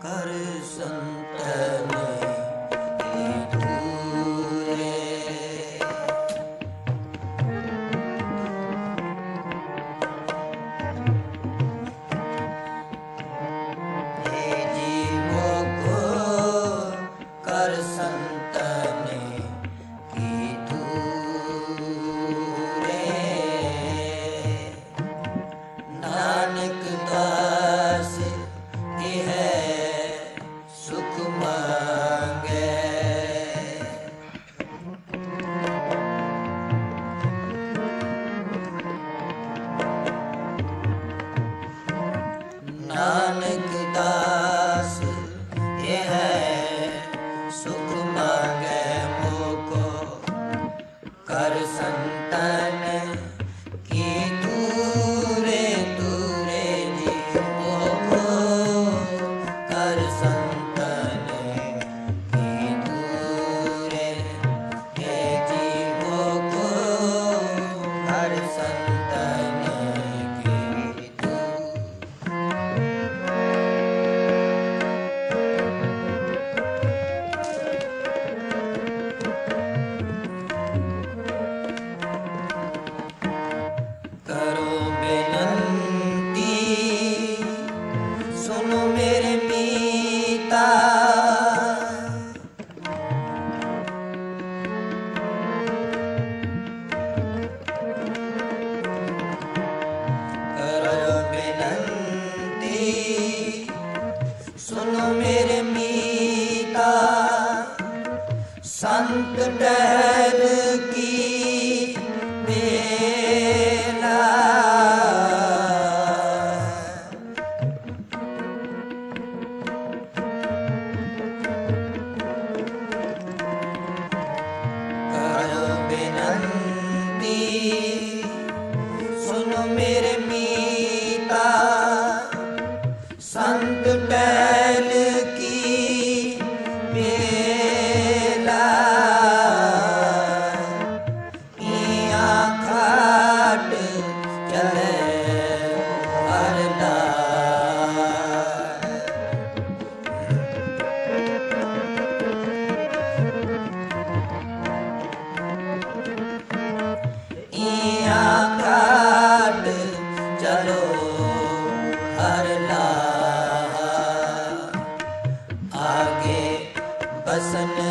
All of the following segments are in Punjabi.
ਕਰ ਸੰਤਨ। ਕਰ حسنا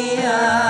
yeah.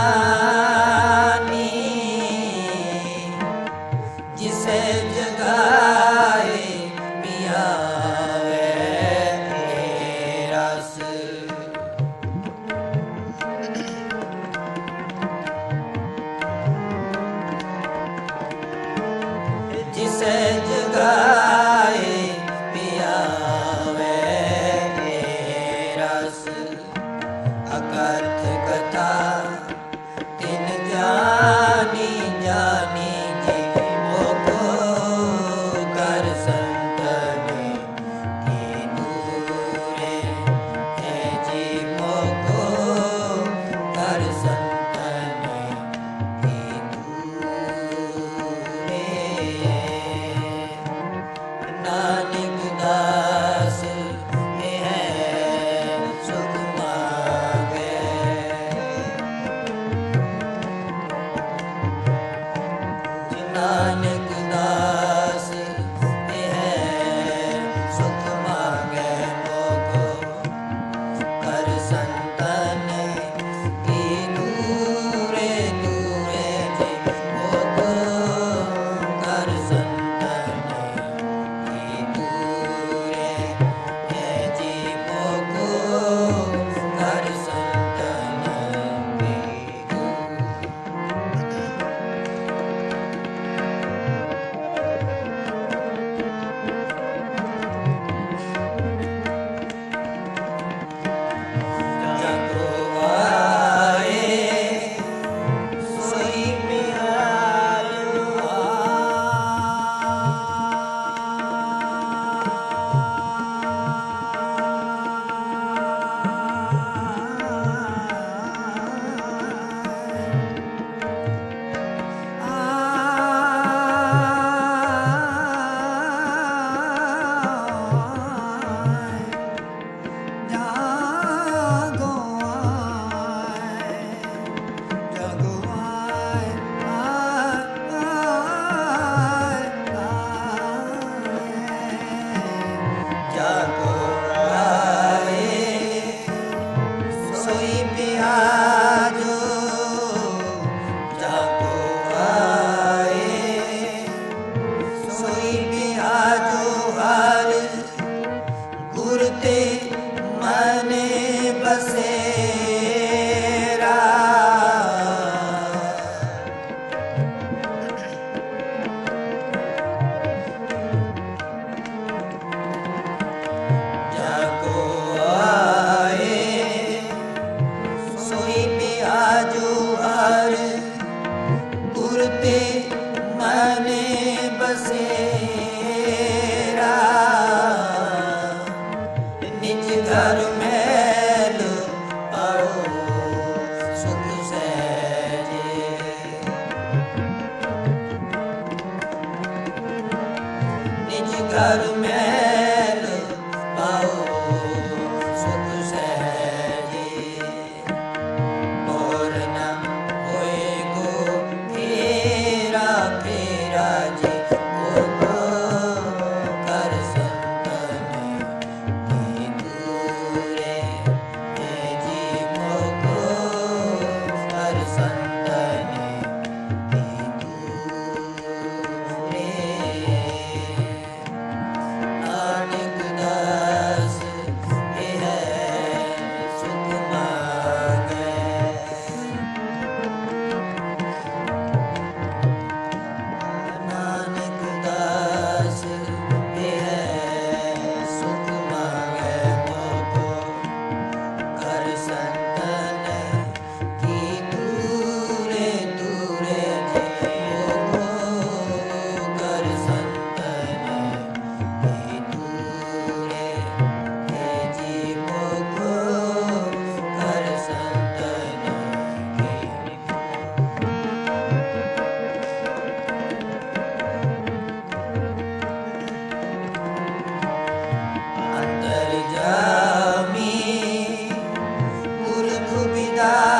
나.